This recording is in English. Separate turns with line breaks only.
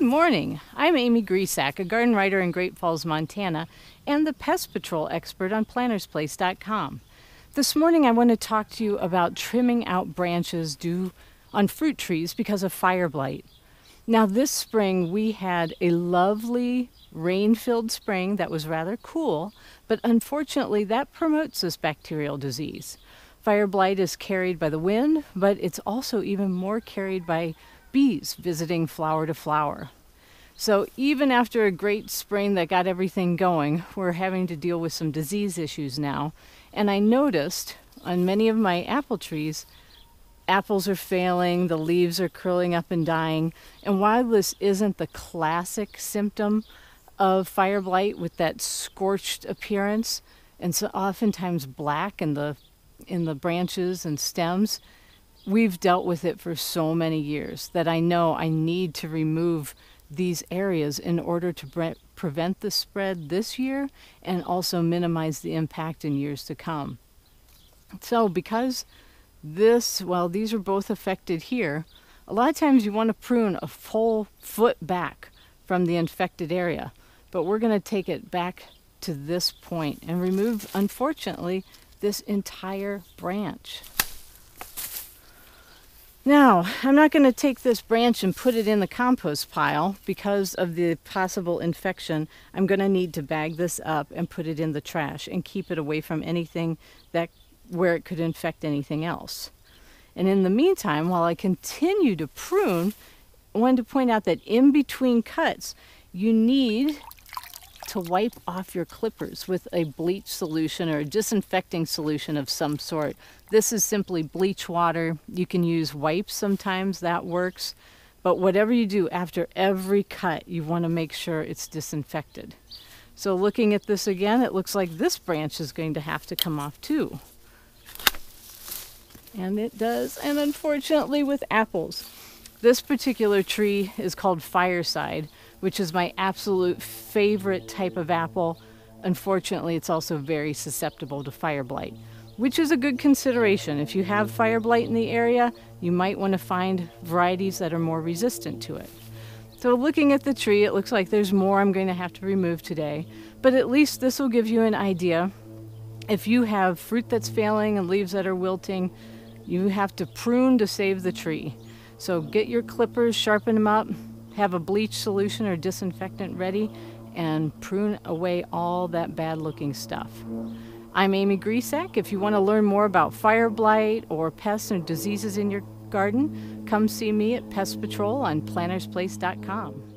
morning. I'm Amy Grisak, a garden writer in Great Falls, Montana, and the pest patrol expert on plantersplace.com. This morning I want to talk to you about trimming out branches due on fruit trees because of fire blight. Now this spring we had a lovely rain-filled spring that was rather cool, but unfortunately that promotes this bacterial disease. Fire blight is carried by the wind, but it's also even more carried by bees visiting flower to flower. So even after a great spring that got everything going, we're having to deal with some disease issues now. And I noticed on many of my apple trees, apples are failing, the leaves are curling up and dying. And while this isn't the classic symptom of fire blight with that scorched appearance, and so oftentimes black in the in the branches and stems, we've dealt with it for so many years that I know I need to remove these areas in order to pre- prevent the spread this year and also minimize the impact in years to come. So, because this, well, these are both affected here, a lot of times you want to prune a full foot back from the infected area, but we're going to take it back to this point and remove, unfortunately, this entire branch. Now, I'm not going to take this branch and put it in the compost pile because of the possible infection. I'm going to need to bag this up and put it in the trash and keep it away from anything that where it could infect anything else. And in the meantime, while I continue to prune, I wanted to point out that in between cuts, you need to wipe off your clippers with a bleach solution or a disinfecting solution of some sort. This is simply bleach water. You can use wipes sometimes, that works. But whatever you do after every cut, you want to make sure it's disinfected. So looking at this again, it looks like this branch is going to have to come off too. And it does, and unfortunately with apples. This particular tree is called Fireside which is my absolute favorite type of apple. Unfortunately, it's also very susceptible to fire blight, which is a good consideration. If you have fire blight in the area, you might want to find varieties that are more resistant to it. So looking at the tree, it looks like there's more I'm going to have to remove today, but at least this will give you an idea. If you have fruit that's failing and leaves that are wilting, you have to prune to save the tree. So get your clippers, sharpen them up, have a bleach solution or disinfectant ready and prune away all that bad looking stuff. I'm Amy Grisak. If you want to learn more about fire blight or pests and diseases in your garden, come see me at Pest Patrol on plantersplace.com.